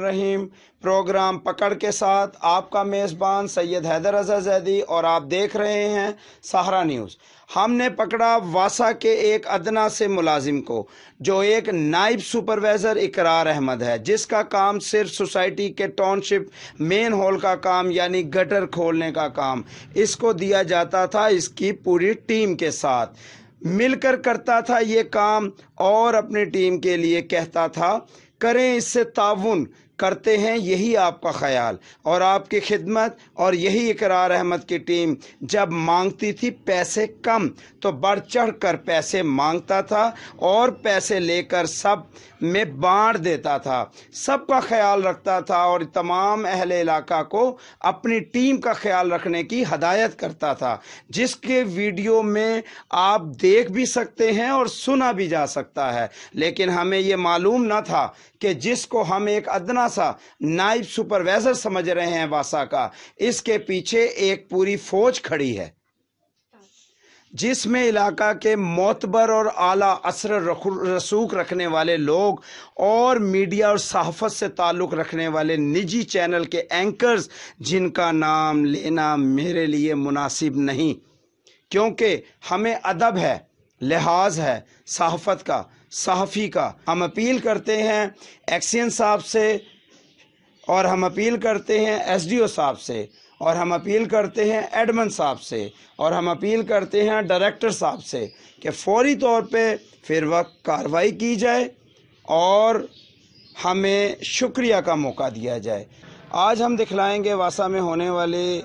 रहीम programme पकड़ के साथ आपका मेज़बान सैयद हैदर रजा जैदी और आप देख रहे हैं सहारा न्यूज़। हमने पकड़ा वासा के एक अदना से मुलाजिम को, जो एक नाइब सुपरवाइज़र इकरार अहमद है, जिसका काम सिर्फ़ सोसाइटी के टाउनशिप मेन हॉल का काम, यानी गटर खोलने का काम, इसको दिया जाता था, इसकी पूरी टीम के साथ। मिलकर करता था ये काम और अपनी टीम के लिए कहता था करें इससे ताउन। करते हैं, यही आपका ख्याल। और आपकी खिदमत और यही इकरार अहमद की टीम जब मांगती थी पैसे कम तो बढ़ चढ़ कर पैसे माँगता था और पैसे लेकर सब में बांट देता था। सबका ख्याल रखता था और तमाम अहल इलाका को अपनी टीम का ख्याल रखने की हदायत करता था, जिसके वीडियो में आप देख भी सकते हैं और सुना भी जा सकता है। लेकिन हमें ये मालूम न था कि जिसको हम एक अदना सा नाइब सुपरवाइजर समझ रहे हैं वासा का। इसके पीछे एक पूरी फौज खड़ी है, जिसमें इलाका के मोतबर और आला असर रसूख रखने वाले लोग और मीडिया और सहाफ़त से ताल्लुक़ रखने वाले निजी चैनल के एंकर्स जिनका नाम लेना मेरे लिए मुनासिब नहीं, क्योंकि हमें अदब है, लिहाज है, सहाफ़त का, सहाफ़ी का। हम अपील करते हैं, एक्सियन साहब से और हम अपील करते हैं एसडीओ साहब से, और हम अपील करते हैं एडमन साहब से, और हम अपील करते हैं डायरेक्टर साहब से कि फौरी तौर पे फिर वक्त कार्रवाई की जाए और हमें शुक्रिया का मौका दिया जाए। आज हम दिखलाएँगे वासा में होने वाले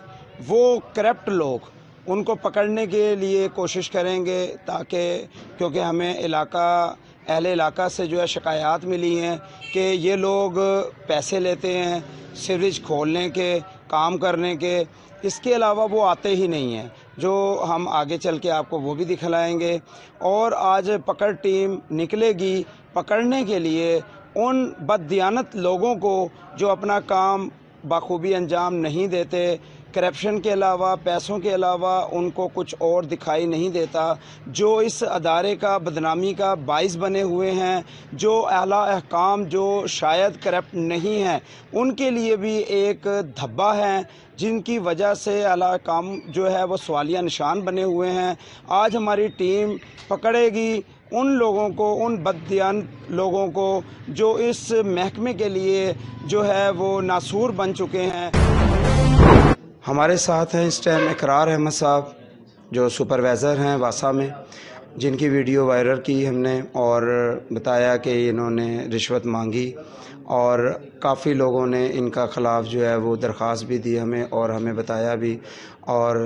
वो करप्ट लोग। उनको पकड़ने के लिए कोशिश करेंगे ताकि, क्योंकि हमें इलाका अहल इलाका से जो है शिकायत मिली हैं कि ये लोग पैसे लेते हैं सीवरेज खोलने के, काम करने के। इसके अलावा वो आते ही नहीं हैं। जो हम आगे चल के आपको वो भी दिखलाएँगे। और आज पकड़ टीम निकलेगी पकड़ने के लिए उन बददियानत लोगों को जो अपना काम बखूबी अंजाम नहीं देते करप्शन के अलावा, पैसों के अलावा उनको कुछ और दिखाई नहीं देता, जो इस अदारे का, बदनामी का बाइस बने हुए हैं, जो अला अहकाम, जो शायद करप्ट नहीं हैं, उनके लिए भी एक धब्बा है, जिनकी वजह से अला काम जो है, वो सवालिया निशान बने हुए हैं। आज हमारी टीम पकड़ेगी उन लोगों को, उन बदयान लोगों को, जो इस महकमे के लिए जो है, वो नासूर बन चुके हैं। हमारे साथ हैं इस टाइम इकरार अहमद साहब, जो सुपरवाइज़र हैं वासा में, जिनकी वीडियो वायरल की हमने और बताया कि इन्होंने रिश्वत मांगी और काफ़ी लोगों ने इनका ख़िलाफ़ जो है वो दरख्वास्त भी दी हमें और हमें बताया भी और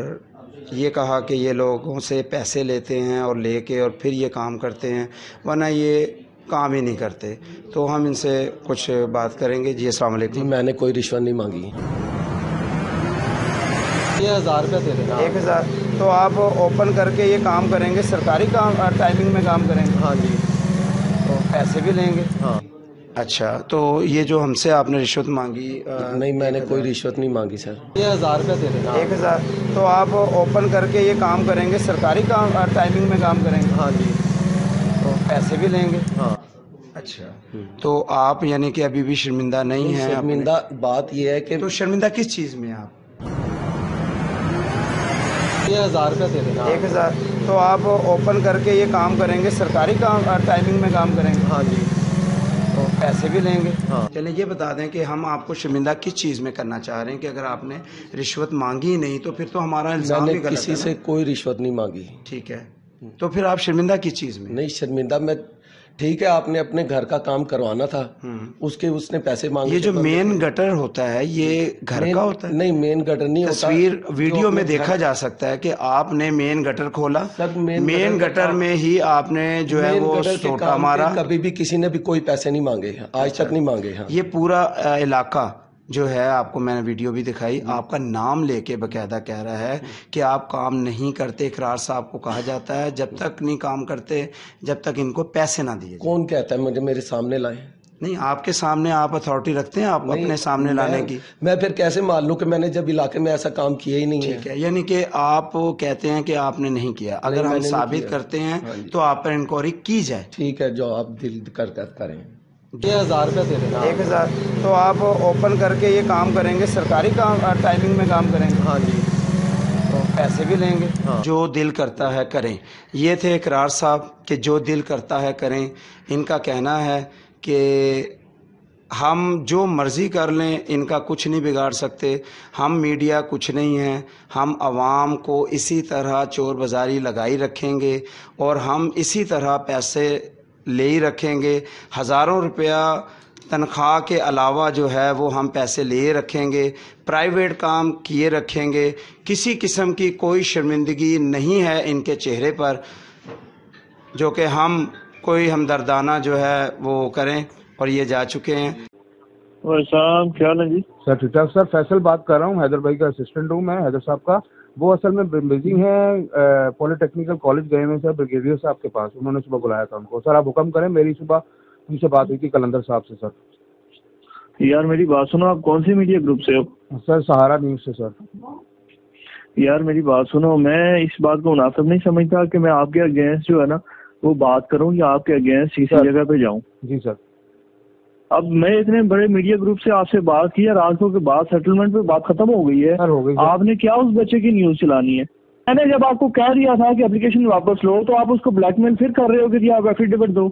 ये कहा कि ये लोगों से पैसे लेते हैं और लेके और फिर ये काम करते हैं, वरना ये काम ही नहीं करते। तो हम इनसे कुछ बात करेंगे। जी असल मैंने कोई रिश्वत नहीं मांगी। ये हज़ार रुपया दे देना। एक हज़ार। तो आप ओपन करके ये काम करेंगे सरकारी काम टाइमिंग में काम करेंगे? हाँ जी। तो पैसे भी लेंगे? हाँ। अच्छा तो ये जो हमसे आपने रिश्वत मांगी आ, नहीं मैंने कोई रिश्वत नहीं मांगी सर। ये हज़ार रुपया दे देना। एक हज़ार। तो आप ओपन करके ये काम करेंगे सरकारी काम टाइमिंग में काम करेंगे? हाँ जी। तो पैसे भी लेंगे? हाँ। अच्छा। तो आप यानी कि अभी भी शर्मिंदा नहीं है शर्मिंदा बात यह है कि तो शर्मिंदा किस चीज़ में आप? ये हज़ार का दे देना एक हज़ार। तो आप ओपन करके ये काम करेंगे सरकारी काम टाइमिंग में काम करेंगे? हाँ जी। तो पैसे भी लेंगे। हाँ। चलिए ये बता दें कि हम आपको शर्मिंदा किस चीज़ में करना चाह रहे हैं कि अगर आपने रिश्वत मांगी नहीं तो फिर तो हमारा इल्ज़ाम भी किसी से कोई रिश्वत नहीं मांगी। ठीक है। तो फिर आप शर्मिंदा किस चीज़ में? नहीं शर्मिंदा मैं ठीक है आपने अपने घर का काम करवाना था। हम्म। उसके उसने पैसे मांगे ये जो मेन गटर होता है ये घर का होता है? नहीं मेन गटर नहीं होता। तस्वीर वीडियो में देखा जा सकता है कि आपने मेन गटर खोला। मेन, मेन गटर में ही आपने जो है वो सोटा मारा। कभी भी किसी ने भी कोई पैसे नहीं मांगे आज तक नहीं मांगे हाँ। ये पूरा इलाका जो है आपको मैंने वीडियो भी दिखाई। आपका नाम लेके बकायदा कह रहा है कि आप काम नहीं करते इकरार साहब को कहा जाता है। जब तक नहीं काम करते जब तक इनको पैसे ना दिए कौन कहता है मुझे मेरे सामने लाए? नहीं आपके सामने आप अथॉरिटी रखते हैं आप अपने सामने लाने की। मैं फिर कैसे मान लूँ कि मैंने जब इलाके में ऐसा काम किया ही नहीं ठीक है है। यानी कि आप कहते हैं कि आपने नहीं किया। अगर हम साबित करते हैं हाँ तो आप पर इंक्वायरी की जाए। ठीक है जो आप दिल कर करें। हज़ार रुपया दे देना। एक हज़ार। तो आप ओपन करके ये काम करेंगे सरकारी काम टाइमिंग में काम करेंगे? हाँ जी। तो पैसे भी लेंगे। हाँ। जो दिल करता है करें। ये थे इकरार साहब कि जो दिल करता है करें। इनका कहना है कि हम जो मर्ज़ी कर लें इनका कुछ नहीं बिगाड़ सकते। हम मीडिया कुछ नहीं है। हम आवाम को इसी तरह चोर बाज़ारी लगाई रखेंगे और हम इसी तरह पैसे ले ही रखेंगे। हज़ारों रुपया तनख्वाह के अलावा जो है वो हम पैसे लिए रखेंगे प्राइवेट काम किए रखेंगे। किसी किस्म की कोई शर्मिंदगी नहीं है इनके चेहरे पर जो कि हम कोई हमदर्दाना जो है वो करें और ये जा चुके हैं। भाई साहब क्या है जी? सर ठीक ठाक सर। फैसल बात कर रहा हूँ। हैदर भाई का असिस्टेंट हूँ मैं हैदर साहब का। वो असल में बिज़ी हैं पॉलिटेक्निकल कॉलेज गए हुए सर ब्रिगेडियर साहब के पास उन्होंने सुबह बुलाया था उनको। सर आप हुक्म करें मेरी सुबह उनसे बात हुई थी कलंदर साहब से सर। यार मेरी बात सुनो आप कौन सी मीडिया ग्रुप से हो? सर सहारा न्यूज़ से सर। यार मेरी बात सुनो मैं इस बात को मुनासिब नहीं समझता कि मैं आपके अगेंस्ट जो है ना वो बात करूँ या आपके अगेंस्ट किसी जगह पे जाऊँ। जी सर। अब मैं इतने बड़े मीडिया ग्रुप से आपसे बात की रात को के बाद सेटलमेंट पे बात खत्म हो गई है। हो गई आपने क्या उस बच्चे की न्यूज़ चलानी है? मैंने जब आपको कह दिया था कि एप्लीकेशन वापस लो तो आप उसको ब्लैकमेल फिर कर रहे हो कि आप एफिडेविट दो।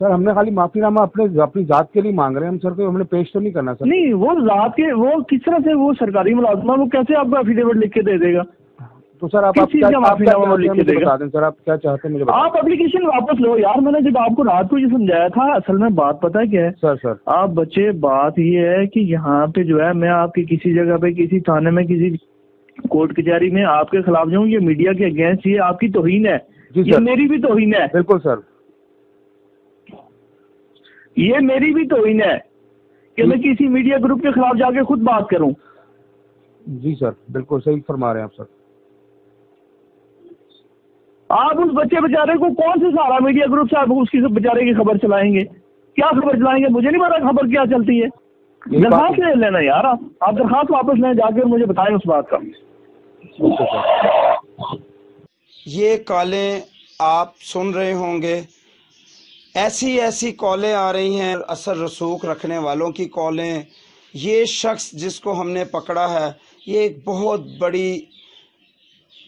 सर हमने खाली माफीनामा अपने अपनी जात के लिए मांग रहे हैं। हम सर को हमने पेश तो नहीं करना सर। नहीं वो रात के वो किस तरह से वो सरकारी मुलाजमा वो कैसे आपको एफिडेविट लिख के दे देगा? तो सर आप आप क्या का आप क्या माफीनामा वो चाहते लिख के बता दें सर आप क्या चाहते हैं मुझे आप एप्लीकेशन वापस लो। यार मैंने जब आपको रात को ये समझाया था असल में बात पता है क्या है? Sir sir. आप बच्चे बात ये है कि यहाँ पे जो है मैं आपके किसी जगह पे किसी थाने में किसी कोर्ट कचहरी में आपके खिलाफ जाऊँ ये मीडिया के अगेंस्ट ये आपकी तोहीन है। ये मेरी भी तोहीन है। बिल्कुल सर। ये मेरी भी तोहीन है कि मैं किसी मीडिया ग्रुप के खिलाफ जाके खुद बात करूँ। जी सर। बिल्कुल सही फरमा रहे हैं आप सर। आप उस बच्चे बेचारे को कौन से सारा मीडिया ग्रुप से आप उसकी बेचारे की खबर चलाएँगे? क्या खबर चलाएँगे? मुझे नहीं पता खबर क्या चलती है। दरखास्त ले लेना यार आप आप दरखास्त वापस लें जाके मुझे बताएँ उस बात का। ये कॉलें आप सुन रहे होंगे। ऐसी ऐसी कॉलें आ रही हैं असर रसूख रखने वालों की कॉलें। ये शख्स जिसको हमने पकड़ा है ये एक बहुत बड़ी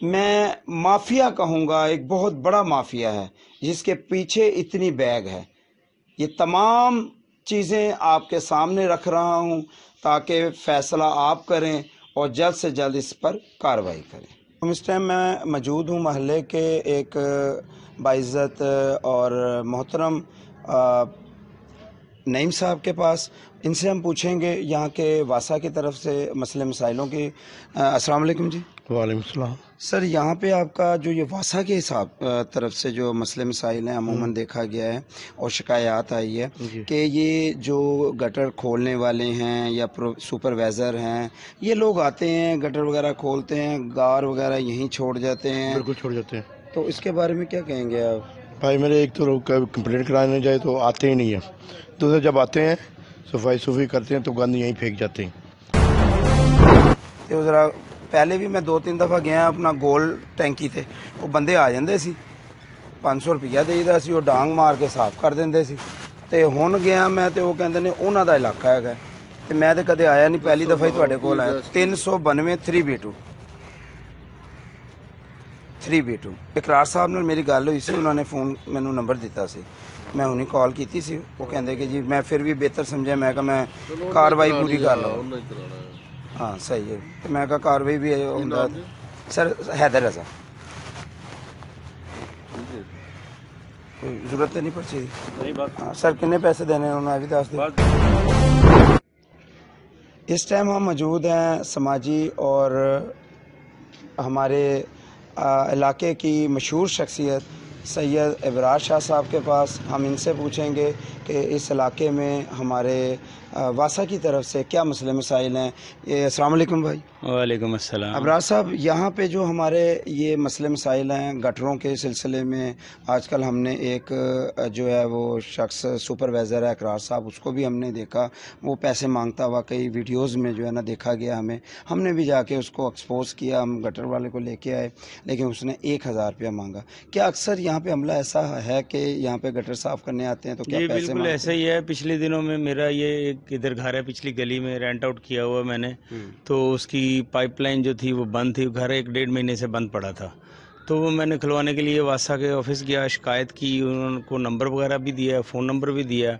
मैं माफिया कहूँगा, एक बहुत बड़ा माफिया है, जिसके पीछे इतनी बैग है। ये तमाम चीज़ें आपके सामने रख रहा हूँ, ताकि फ़ैसला आप करें और जल्द से जल्द इस पर कार्रवाई करें। हम इस टाइम मैं मौजूद हूँ महल्ले के एक बाइज़्ज़त और मोहतरम नईम साहब के पास। इनसे हम पूछेंगे यहाँ के वासा की तरफ़ से मसले मसाइलों की अस्सलाम जी। वालेकुम सर यहाँ पे आपका जो ये वासा के हिसाब तरफ़ से जो मसले मसाइल हैं अमूमन हम्म। देखा गया है और शिकायत आई है कि ये जो गटर खोलने वाले हैं या सुपरवाइज़र हैं ये लोग आते हैं गटर वगैरह खोलते हैं गार वगैरह यहीं छोड़ जाते हैं। बिल्कुल छोड़ जाते हैं। तो इसके बारे में क्या कहेंगे आप? भाई मेरे एक तो लोग कंप्लेंट कराने जाए तो आते ही नहीं है। दूसरे तो जब आते हैं सफ़ाई सफ़ाई करते हैं तो गंद यहीं फेंक जाते हैं। तो ज़रा ਪਹਿਲੇ ਵੀ ਮੈਂ ਦੋ ਤਿੰਨ ਦਫਾ ਗਿਆ ਆਪਣਾ ਗੋਲ ਟੈਂਕੀ ਤੇ, ਉਹ ਬੰਦੇ ਆ ਜਾਂਦੇ ਸੀ। 500 ਰੁਪਈਆ ਦੇਈਦਾ ਸੀ, ਉਹ ਡਾਂਗ ਮਾਰ ਕੇ ਸਾਫ਼ ਕਰ ਦਿੰਦੇ ਸੀ। ਤੇ ਹੁਣ ਗਿਆ ਮੈਂ ਤੇ ਉਹ ਕਹਿੰਦੇ ਨੇ ਉਹਨਾਂ ਦਾ ਇਲਾਕਾ ਹੈਗਾ। ਤੇ ਮੈਂ ਤੇ ਕਦੇ ਆਇਆ ਨਹੀਂ, ਪਹਿਲੀ ਦਫਾ ਹੀ ਤੁਹਾਡੇ ਕੋਲ ਆਇਆ। 392 3B2 3B2 ਇਕਰਾਰ ਸਾਹਿਬ ਨਾਲ ਮੇਰੀ ਗੱਲ ਹੋਈ ਸੀ, ਉਹਨਾਂ ਨੇ ਫੋਨ ਮੈਨੂੰ ਨੰਬਰ ਦਿੱਤਾ ਸੀ। ਮੈਂ ਹੁਣੀ ਕਾਲ ਕੀਤੀ ਸੀ। ਉਹ ਕਹਿੰਦੇ ਕਿ ਜੀ, ਮੈਂ ਫਿਰ ਵੀ ਬਿਹਤਰ ਸਮਝਿਆ। ਮੈਂ ਕਿਹਾ ਮੈਂ ਕਾਰਵਾਈ ਪੂਰੀ ਕਰ ਲਵਾਂ। हाँ सही है। तो मैं का कार भी है अहमदाबाद सर हैदर है। सर कोई ज़रूरत नहीं पड़ती हाँ सर कितने पैसे देने उन्हें अभी दस इस टाइम हम मौजूद हैं समाजी और हमारे इलाके की मशहूर शख्सियत सैयद इबराज शाह साहब के पास। हम इनसे पूछेंगे कि इस इलाके में हमारे वासा की तरफ़ से क्या मसले मसाइल हैं? ये अस्सलाम भाई। वालेकुम अस्सलाम। अबराज साहब यहाँ पे जो हमारे ये मसले मसाइल हैं गटरों के सिलसिले में आजकल हमने एक जो है वो शख्स सुपरवाइज़र है अकरार साहब उसको भी हमने देखा। वो पैसे माँगता हुआ कई वीडियोज़ में जो है ना देखा गया हमें। हमने भी जाके उसको एक्सपोज किया हम गटर वाले को लेके आए लेकिन उसने एक हज़ार रुपया मांगा। क्या अक्सर यहाँ पर हमला ऐसा है कि यहाँ पर गटर साफ़ करने आते हैं तो क्या पैसे बिल्कुल ऐसा ही है। पिछले दिनों में मेरा ये एक इधर घर है पिछली गली में रेंट आउट किया हुआ मैंने। हम्म। तो उसकी पाइपलाइन जो थी वो बंद थी घर एक डेढ़ महीने से बंद पड़ा था तो वो मैंने खुलवाने के लिए वासा के ऑफिस गया शिकायत की उनको नंबर वगैरह भी दिया फ़ोन नंबर भी दिया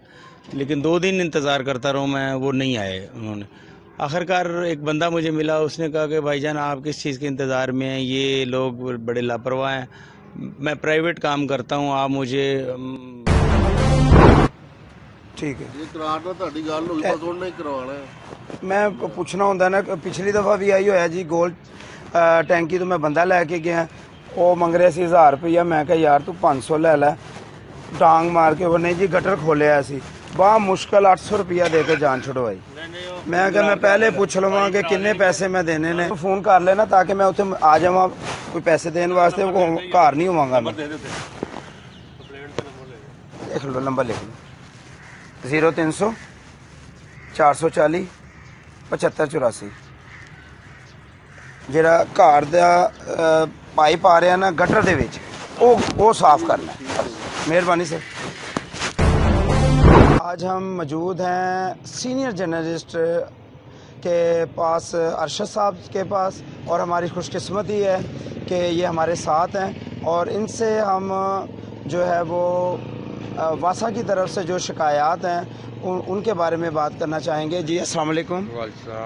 लेकिन दो दिन इंतज़ार करता रहा मैं वो नहीं आए उन्होंने आखिरकार एक बंदा मुझे मिला उसने कहा कि भाईजान आप किस चीज़ के इंतज़ार में हैं ये लोग बड़े लापरवाह हैं मैं प्राइवेट काम करता हूँ आप मुझे अम, ठीक है ਜੇ ਕਰਾਉਣਾ ਤੁਹਾਡੀ ਗੱਲ ਹੋਈ ਬਸ ਉਹਨੇ ਹੀ ਕਰਵਾਉਣਾ ਹੈ ਮੈਂ ਪ- ਪੁੱਛਣਾ ਹੁੰਦਾ ਨਾ ਕਿ ਪਿਛਲੀ ਦਫਾ ਵੀ ਆਈ ਹੋਇਆ ਜੀ ਗੋਲ ਅ, ਟੈਂਕੀ ਤੋਂ ਮੈਂ ਬੰਦਾ ਲੈ ਕੇ ਗਿਆ ਉਹ ਮੰਗ ਰਿਹਾ ਸੀ 1000 ਰੁਪਇਆ ਮੈਂ ਕਿਹਾ ਯਾਰ ਤੂੰ 500 ਲੈ ਲੈ ਡਾਂਗ ਮਾਰ ਕੇ ਉਹ ਨਹੀਂ ਜੀ ਗਟਰ ਖੋਲਿਆ ਸੀ ਬਾ ਮੁਸ਼ਕਲ 800 ਰੁਪਇਆ ਦੇ ਕੇ ਜਾਨ ਛੁਡਵਾਈ ਮੈਂ ਕਿਹਾ ਮੈਂ ਪਹਿਲੇ ਪੁੱਛ ਲਵਾਂ ਕਿ ਕਿੰਨੇ ਪੈਸੇ ਮੈਂ ਦੇਣੇ ਨੇ ਫੋਨ ਕਰ ਲੈਣਾ ਤਾਂ ਕਿ ਮੈਂ ਉੱਥੇ ਆ ਜਾਵਾਂ ਕੋਈ ਪੈਸੇ ਦੇਣ ਵਾਸਤੇ ਉਹ ਘਰ ਨਹੀਂ ਹੋਵਾਂਗਾ ਮੈਂ ਲਿਖ ਲਓ ਨੰਬਰ ਲਿਖ ਲਓ 0300 440 7584 ਜਿਹੜਾ ਘਰ ਦਾ ਅ, ਪਾਈਪ ਆ ਰਿਹਾ ਨਾ ਗਟਰ ਦੇ ਵਿੱਚ ਉਹ ਉਹ ਸਾਫ਼ करना है मेहरबानी सर आज हम मौजूद हैं सीनियर जर्नलिस्ट के पास अरशद साहब के पास और हमारी खुशकिस्मती है कि ये हमारे साथ हैं और इनसे हम जो है वो अ, वासा की तरफ़ से जो शिकायत हैं उन, उनके बारे में बात करना चाहेंगे। जी अस्सलाम वालेकुम।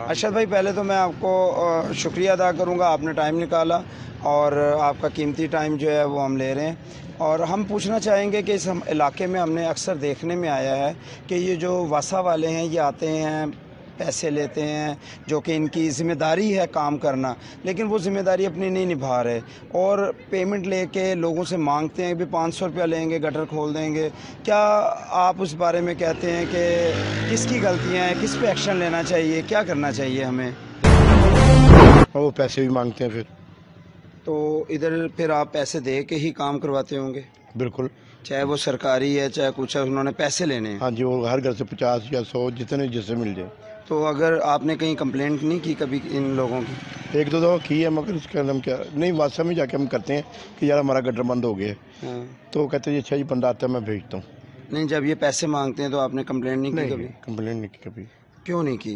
अरशद भाई पहले तो मैं आपको शुक्रिया अदा करूँगा। आपने टाइम निकाला और आपका कीमती टाइम जो है वो हम ले रहे हैं। और हम पूछना चाहेंगे कि इस हम इलाके में हमने अक्सर देखने में आया है कि ये जो वासा वाले हैं ये आते हैं पैसे लेते हैं जो कि इनकी ज़िम्मेदारी है काम करना लेकिन वो ज़िम्मेदारी अपनी नहीं निभा रहे। और पेमेंट लेके लोगों से मांगते हैं भी पाँच सौ रुपया लेंगे गटर खोल देंगे। क्या आप उस बारे में कहते हैं कि किसकी गलतियाँ हैं किस पे एक्शन लेना चाहिए क्या करना चाहिए हमें? और वो पैसे भी मांगते हैं फिर। तो इधर फिर आप पैसे दे के ही काम करवाते होंगे? बिल्कुल। चाहे वो सरकारी है चाहे कुछ है उन्होंने पैसे लेने हैं। हाँ जी वो हर घर से पचास या सौ जितने जिससे मिल जाए। तो अगर आपने कहीं कंप्लेंट नहीं की कभी इन लोगों की? एक दो दफ़ा की है मगर इसका हम क्या नहीं वासा में जाके हम करते हैं कि यार हमारा गटर बंद हो गया है। हाँ। तो कहते हैं अच्छा जी बंदा आता है मैं भेजता हूँ। नहीं जब ये पैसे मांगते हैं तो आपने कंप्लेंट नहीं की कभी? कंप्लेन नहीं की कभी। क्यों नहीं की?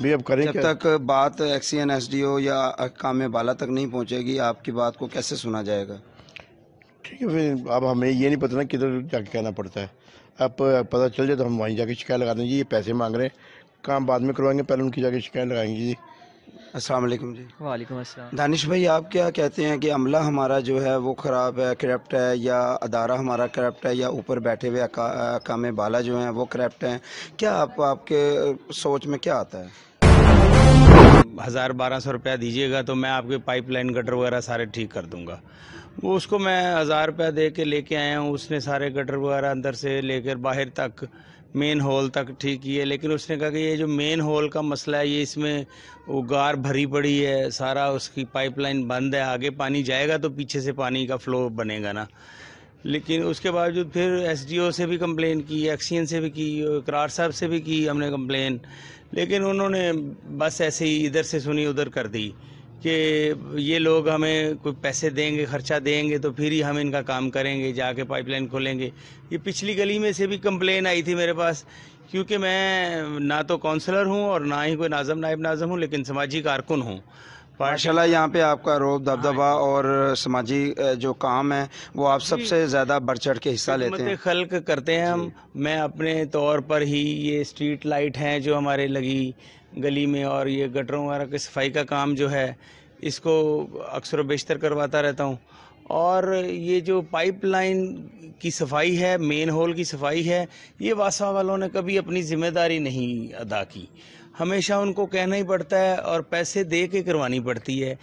भाई अब करें जब क्या? तक बात एक्सीएन एसडीओ या काम बाला तक नहीं पहुंचेगी आपकी बात को कैसे सुना जाएगा? ठीक है फिर अब हमें ये नहीं पता ना किधर जाके कहना पड़ता है। अब पता चल जाए तो हम वहीं जाके शिकायत लगा देंगे ये पैसे मांग रहे हैं काम बाद में करवाएँगे पहले उनकी जाके शिकायत लगाएँगे जी। अस्सलाम वालेकुम जी। वालेकुम अस्सलाम। दानिश भाई आप क्या कहते हैं कि अमला हमारा जो है वो ख़राब है करप्ट है या अदारा हमारा करप्ट है या ऊपर बैठे हुए अका- काम बाला जो हैं वो करप्ट हैं? क्या आप आपके सोच में क्या आता है? हज़ार बारह सौ रुपया दीजिएगा तो मैं आपके पाइपलाइन गटर वगैरह सारे ठीक कर दूँगा। वो उसको मैं हज़ार रुपया दे के लेके आया हूँ उसने सारे गटर वगैरह अंदर से लेकर बाहर तक मेन हॉल तक ठीक ही है, लेकिन उसने कहा कि ये जो मेन हॉल का मसला है, ये इसमें वो गार भरी पड़ी है, सारा उसकी पाइपलाइन बंद है, आगे पानी जाएगा तो पीछे से पानी का फ्लो बनेगा ना। लेकिन उसके बावजूद फिर एसडीओ से भी कंप्लेन की एक्सीन से भी की करार साहब से भी की हमने कंप्लेन लेकिन उन्होंने बस ऐसे ही इधर से सुनी, उधर कर दी। कि ये लोग हमें कोई पैसे देंगे खर्चा देंगे तो फिर ही हम इनका काम करेंगे जाके पाइपलाइन खोलेंगे। ये पिछली गली में से भी कंप्लेन आई थी मेरे पास क्योंकि मैं ना तो काउंसलर हूँ और ना ही कोई नाजम नायब नाजम हूँ लेकिन समाजी कारकुन हूँ। माशाल्लाह यहाँ पे आपका रोब दबदबा और समाजी जो काम है वो आप सबसे ज़्यादा बढ़ चढ़ के हिस्सा लेते हैं। खल्क करते हैं हम। मैं अपने तौर पर ही ये स्ट्रीट लाइट हैं जो हमारे लगी गली में और ये गटरों वगैरह की सफ़ाई का काम जो है इसको अक्सर बेशतर करवाता रहता हूँ। और ये जो पाइपलाइन की सफ़ाई है मेन होल की सफ़ाई है ये वासा वालों ने कभी अपनी ज़िम्मेदारी नहीं अदा की। हमेशा उनको कहना ही पड़ता है और पैसे दे के करवानी पड़ती है।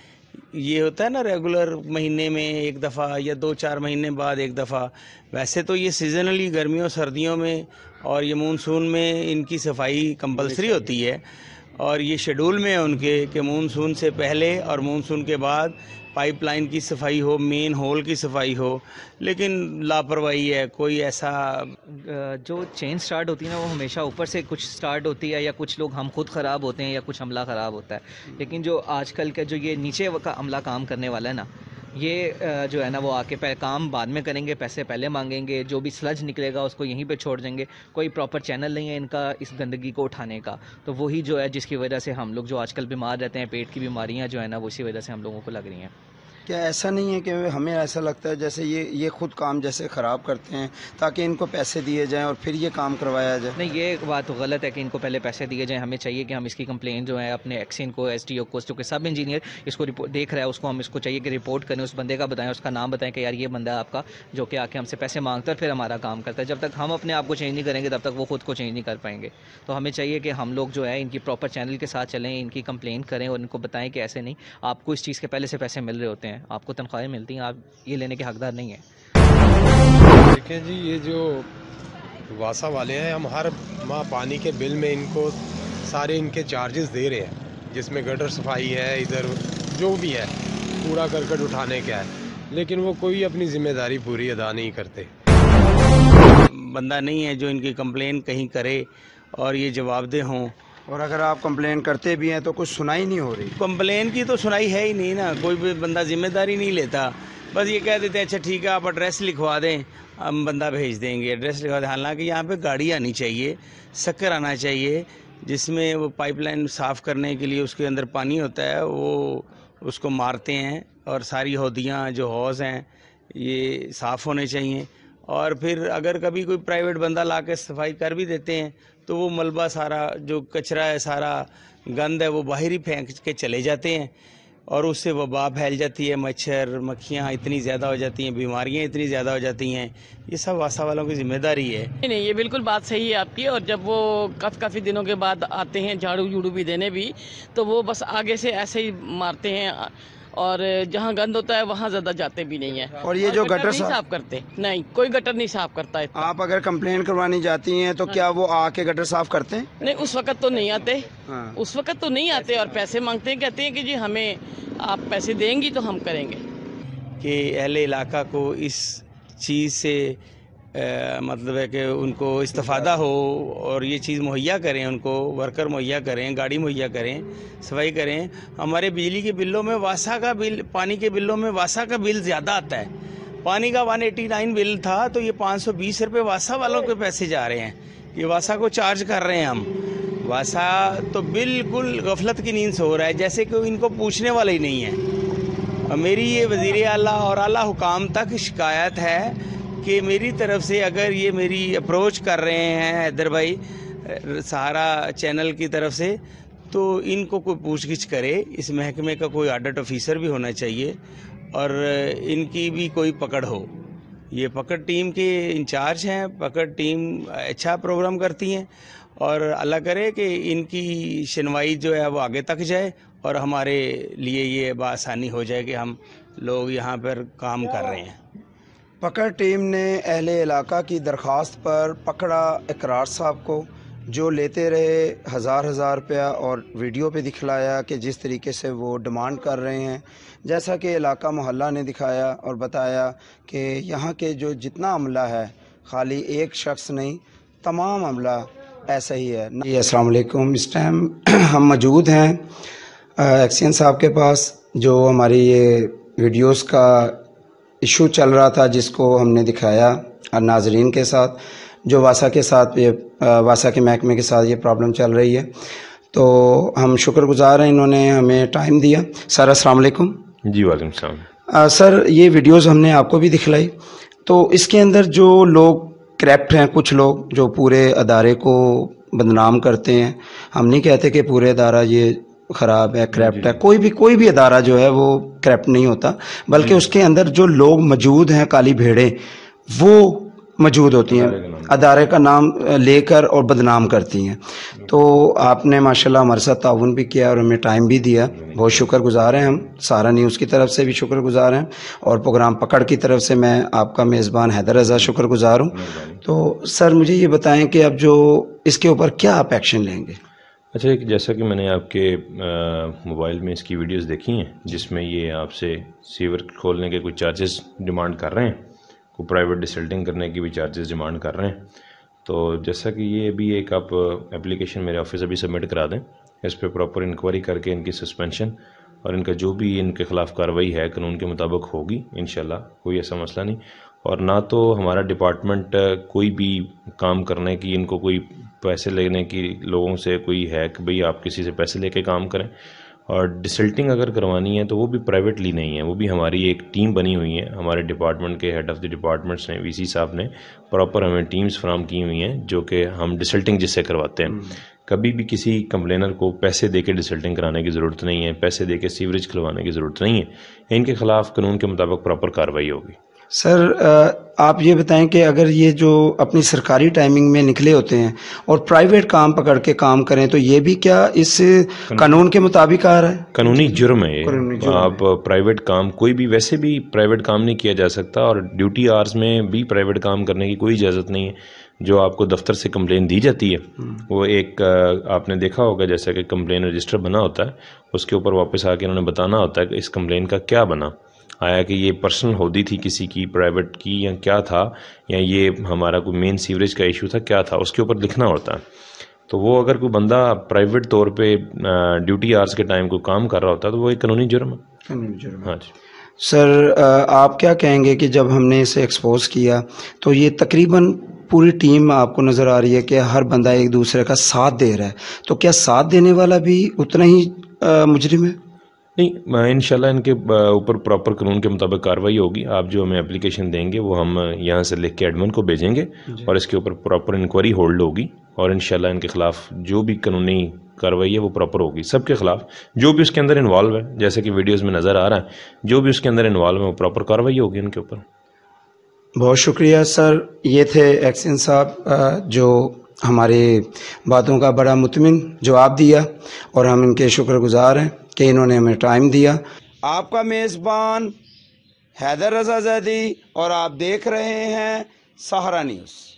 ये होता है ना रेगुलर महीने में एक दफ़ा या दो चार महीने बाद एक दफ़ा। वैसे तो ये सीजनली गर्मियों सर्दियों में और ये मानसून में इनकी सफ़ाई कंपलसरी होती है। और ये शेड्यूल में है उनके कि मानसून से पहले और मानसून के बाद पाइपलाइन की सफ़ाई हो मेन होल की सफ़ाई हो। लेकिन लापरवाही है, कोई ऐसा जो चेन स्टार्ट होती है ना, वो हमेशा ऊपर से कुछ स्टार्ट होती है या कुछ लोग हम खुद ख़राब होते हैं या कुछ हमला ख़राब होता है। लेकिन जो आजकल का जो ये नीचे का अमला काम करने वाला है ना ये जो है ना, वो आके पहले काम बाद में करेंगे, पैसे पहले मांगेंगे, जो भी स्लज निकलेगा, उसको यहीं पे छोड़ देंगे। कोई प्रॉपर चैनल नहीं है इनका इस गंदगी को उठाने का। तो वही जो है, जिसकी वजह से हम लोग जो आजकल बीमार रहते हैं, पेट की बीमारियाँ जो है ना, वो इसी वजह से हम लोगों को लग रही हैं। क्या ऐसा नहीं है कि हमें ऐसा लगता है जैसे ये ये खुद काम जैसे ख़राब करते हैं, ताकि इनको पैसे दिए जाएँ और फिर ये काम करवाया जाए। नहीं, ये बात गलत है कि इनको पहले पैसे दिए जाएँ। हमें चाहिए कि हम इसकी कंप्लेन जो है, अपने एक्सिन को एस डी ओ को जो सब इंजीनियर इसको देख रहा है, उसको हम इसको चाहिए कि रिपोर्ट करें, उस बंदे का बताएँ, उसका नाम बताएँ कि यार ये बंदा आपका जो कि आके हमसे पैसे माँगता है फिर हमारा काम करता है। जब तक हम अपने आप को चेंज नहीं करेंगे, तब तक वो खुद को चेंज नहीं कर पाएँगे। तो हमें चाहिए कि हम लोग जो है, इनकी प्रॉपर चैनल के साथ चलें, इनकी कंप्लेन करें और इनको बताएँ कि ऐसे नहीं, आपको इस चीज़ के पहले से पैसे मिल रहे होते हैं। आपको तनख्वाहें मिलती हैं आप ये लेने के हकदार नहीं हैं। देखें जी ये जो वासा वाले हैं हम हर माह पानी के बिल में इनको सारे इनके चार्जेस दे रहे हैं जिसमें गटर सफ़ाई है इधर जो भी है कूड़ा करकट उठाने का है लेकिन वो कोई अपनी ज़िम्मेदारी पूरी अदा नहीं करते। बंदा नहीं है जो इनकी कंप्लेन कहीं करे और ये जवाबदेह हों। और अगर आप कंप्लेन करते भी हैं तो कुछ सुनाई नहीं हो रही। कंप्लेन की तो सुनाई है ही नहीं ना। कोई भी बंदा ज़िम्मेदारी नहीं लेता। बस ये कह देते हैं अच्छा ठीक है, आप एड्रेस लिखवा दें, हम बंदा भेज देंगे। एड्रेस लिखवा दें। हालाँकि यहाँ पे गाड़ी आनी चाहिए, शक्कर आना चाहिए, जिसमें वो पाइपलाइन साफ़ करने के लिए उसके अंदर पानी होता है, वो उसको मारते हैं और सारी हौदियाँ, जो हौज़ हैं, ये साफ़ होने चाहिए। और फिर अगर कभी कोई प्राइवेट बंदा ला सफ़ाई कर भी देते हैं तो वो मलबा सारा, जो कचरा है, सारा गंद है, वो बाहर ही फेंक के चले जाते हैं। और उससे वबा फैल जाती है, मच्छर, मक्खियाँ इतनी ज़्यादा हो जाती हैं, बीमारियाँ इतनी ज़्यादा हो जाती हैं। ये सब वासा वालों की ज़िम्मेदारी है। नहीं नहीं, ये बिल्कुल बात सही है आपकी। और जब वो काफ़ी काफ़ी दिनों के बाद आते हैं झाड़ू झूड़ू भी देने भी तो वो बस आगे से ऐसे ही मारते हैं और जहाँ गंद होता है वहाँ ज़्यादा जाते भी नहीं है। और ये और जो गटर साफ़ करते। नहीं कोई गटर नहीं साफ़ करता है आप अगर कंप्लेन करवानी जाती हैं तो हाँ। क्या वो आके गटर साफ़ करते हैं? नहीं उस वक्त तो नहीं आते। हाँ। उस वक्त तो नहीं आते और पैसे मांगते हैं कहते हैं कि जी हमें आप पैसे देंगी तो हम करेंगे। कि अहले इलाका को इस चीज़ से मतलब है कि उनको इस्तफ़ादा हो और ये चीज़ मुहैया करें उनको, वर्कर मुहैया करें, गाड़ी मुहैया करें, सफ़ाई करें। हमारे बिजली के बिलों में वासा का बिल, पानी के बिलों में वासा का बिल ज़्यादा आता है। पानी का 189 बिल था तो ये पाँच सौ बीस रुपये वासा वालों के पैसे जा रहे हैं। ये वासा को चार्ज कर रहे हैं हम। वासा तो बिल्कुल गफलत की नींद से हो रहा है, जैसे कि इनको पूछने वाला ही नहीं है। मेरी ये वज़ी अला और अला हुकाम तक शिकायत है कि मेरी तरफ़ से अगर ये मेरी अप्रोच कर रहे हैं हैदर भाई सहारा चैनल की तरफ़ से तो इनको कोई पूछ गिछ करे। इस महकमे का कोई ऑडिट ऑफिसर भी होना चाहिए और इनकी भी कोई पकड़ हो। ये पकड़ टीम के इंचार्ज हैं, पकड़ टीम अच्छा प्रोग्राम करती हैं और अल्लाह करे कि इनकी सुनवाई जो है वो आगे तक जाए और हमारे लिए ये आसानी हो जाए कि हम लोग यहाँ पर काम कर रहे हैं। पकड़ टीम ने अहले इलाका की दरख्वास्त पर पकड़ा इकरार साहब को, जो लेते रहे हज़ार हज़ार रुपया और वीडियो पे दिखलाया कि जिस तरीके से वो डिमांड कर रहे हैं। जैसा कि इलाका मोहल्ला ने दिखाया और बताया कि यहाँ के जो जितना अमला है, खाली एक शख्स नहीं, तमाम अमला ऐसा ही है। जी, अस्सलाम इस टाइम हम मौजूद हैं एक्सियन साहब के पास, जो हमारी ये वीडियोस का इशू चल रहा था जिसको हमने दिखाया नाजरीन के साथ जो वासा के साथ ये वासा के महकमे के साथ ये प्रॉब्लम चल रही है। तो हम शुक्रगुजार हैं इन्होंने हमें टाइम दिया। सर अस्सलाम वालेकुम। जी वालेकुम सलाम। सर ये वीडियोस हमने आपको भी दिखलाई। तो इसके अंदर जो लोग क्रैप्ट हैं कुछ लोग जो पूरे अदारे को बदनाम करते हैं हम नहीं कहते कि पूरे अदारा ये ख़राब है क्रैप्ट है। कोई भी कोई भी अदारा जो है वो क्रैप्ट नहीं होता बल्कि उसके अंदर जो लोग मौजूद हैं काली भेड़े वो मौजूद होती हैं। अदारे का नाम लेकर और बदनाम करती हैं। तो आपने माशाल्लाह हमारे साथ ताउन भी किया और हमें टाइम भी दिया। बहुत शुक्रगुजार हैं हम सारा न्यूज़ की तरफ़ से भी शुक्रगुजार हैं और प्रोग्राम पकड़ की तरफ़ से मैं आपका मेज़बान हैदर रज़ा शुक्रगुजार हूँ। तो सर मुझे ये बताएँ कि अब जो इसके ऊपर क्या आप एक्शन लेंगे? अच्छा एक जैसा कि मैंने आपके मोबाइल में इसकी वीडियोस देखी हैं, जिसमें ये आपसे सीवर खोलने के कुछ चार्जेस डिमांड कर रहे हैं, को प्राइवेट डिसल्टिंग करने की भी चार्जेस डिमांड कर रहे हैं। तो जैसा कि ये भी एक आप एप्लीकेशन मेरे ऑफ़िस अभी सबमिट करा दें, इस पर प्रॉपर इंक्वायरी करके इनकी सस्पेंशन और इनका जो भी इनके ख़िलाफ़ कार्रवाई है, कानून के मुताबिक होगी इन कोई ऐसा मसला नहीं। और ना तो हमारा डिपार्टमेंट कोई भी काम करने की इनको कोई पैसे लेने की लोगों से कोई है कि भाई आप किसी से पैसे लेके काम करें। और डिसल्टिंग अगर करवानी है तो वो भी प्राइवेटली नहीं है वो भी हमारी एक टीम बनी हुई है। हमारे डिपार्टमेंट के हेड ऑफ़ द डिपार्टमेंट्स ने वीसी साहब ने प्रॉपर हमें टीम्स फ्राम की हुई हैं जो कि हम डिसल्टिंग जिससे करवाते हैं। हम्म। कभी भी किसी कंप्लेनर को पैसे दे के डिसल्टिंग कराने की ज़रूरत नहीं है पैसे दे के सीवरेज खुलवाने की ज़रूरत नहीं है। इनके ख़िलाफ़ कानून के मुताबिक प्रॉपर कार्रवाई होगी। सर आप ये बताएँ कि अगर ये जो अपनी सरकारी टाइमिंग में निकले होते हैं और प्राइवेट काम पकड़ के काम करें तो ये भी क्या इस कानून के मुताबिक आ रहा है? कानूनी जुर्म है ये। आप प्राइवेट काम कोई भी वैसे भी प्राइवेट काम नहीं किया जा सकता और ड्यूटी आवर्स में भी प्राइवेट काम करने की कोई इजाज़त नहीं है। जो आपको दफ्तर से कंप्लेन दी जाती है हम्म। वो एक आपने देखा होगा जैसा कि कंप्लेन रजिस्टर बना होता है उसके ऊपर वापस आके उन्होंने बताना होता है कि इस कंप्लेन का क्या बना। आया कि ये पर्सनल होदी थी किसी की प्राइवेट की या क्या था या ये हमारा कोई मेन सीवरेज का इशू था क्या था उसके ऊपर लिखना होता। है तो वो अगर कोई बंदा प्राइवेट तौर पे ड्यूटी आवर्स के टाइम को काम कर रहा होता है तो वो एक कानूनी जुर्म है। कानूनी जुर्म हाँ। जी। सर आप क्या कहेंगे कि जब हमने इसे एक्सपोज किया तो ये तकरीबन पूरी टीम आपको नज़र आ रही है कि हर बंदा एक दूसरे का साथ दे रहा है। तो क्या साथ देने वाला भी उतना ही मुजरिम है? नहीं इन इनके ऊपर प्रॉपर कानून के मुताबिक कार्रवाई होगी। आप जो हमें एप्लीकेशन देंगे वो हम यहाँ से लिख के एडमिन को भेजेंगे और इसके ऊपर प्रॉपर इंक्वायरी होल्ड होगी और इन इनके ख़िलाफ़ जो भी कानूनी कार्रवाई है वो प्रॉपर होगी। सबके खिलाफ जो भी उसके अंदर इन्वॉल्व है जैसे कि वीडियोज़ में नज़र आ रहा है जो भी उसके अंदर इन्वॉल्व है वो प्रॉपर कार्रवाई होगी इनके ऊपर। बहुत शुक्रिया सर। ये थे एक्सन साहब जो हमारे बातों का बड़ा मुतमिन जवाब दिया और हम इनके शुक्रगुजार हैं। कि इन्होंने हमें टाइम दिया। आपका मेज़बान हैदर रजा जैदी और आप देख रहे हैं सहारा न्यूज़।